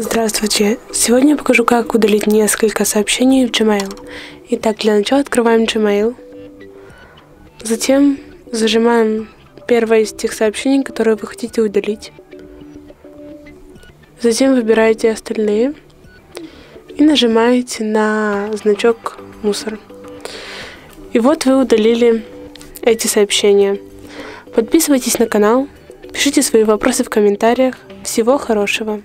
Здравствуйте! Сегодня я покажу, как удалить несколько сообщений в Gmail. Итак, для начала открываем Gmail. Затем зажимаем первое из тех сообщений, которые вы хотите удалить. Затем выбираете остальные и нажимаете на значок мусор. И вот вы удалили эти сообщения. Подписывайтесь на канал, пишите свои вопросы в комментариях. Всего хорошего!